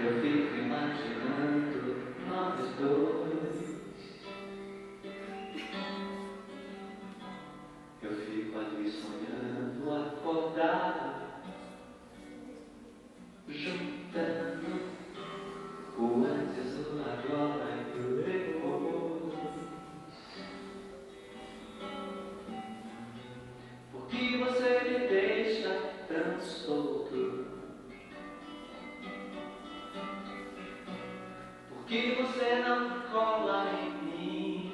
Eu fico imaginando nós dois. Eu fico ali sonhando acordado, juntando o antes, o agora e o depois. Por que você me deixa tão solto? que você não cola em mim.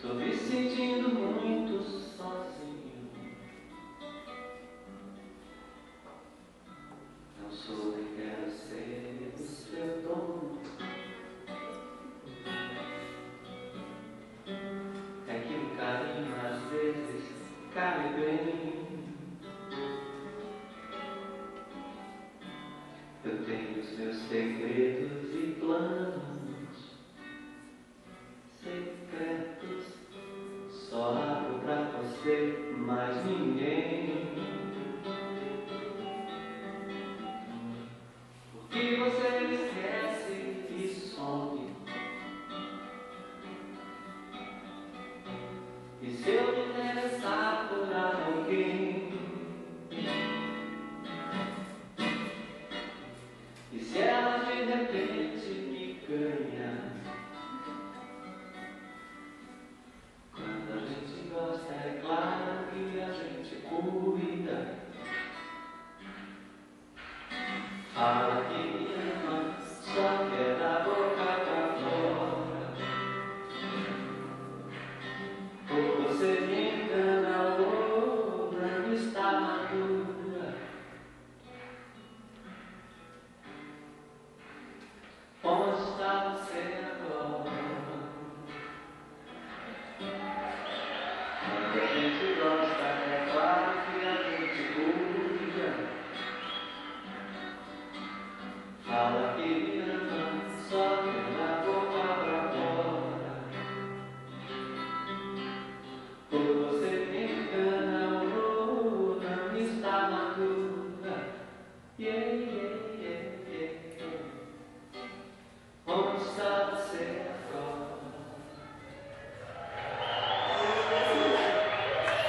Tô me sentindo muito. Eu tenho os meus segredos e planos. Yeah. Thank you.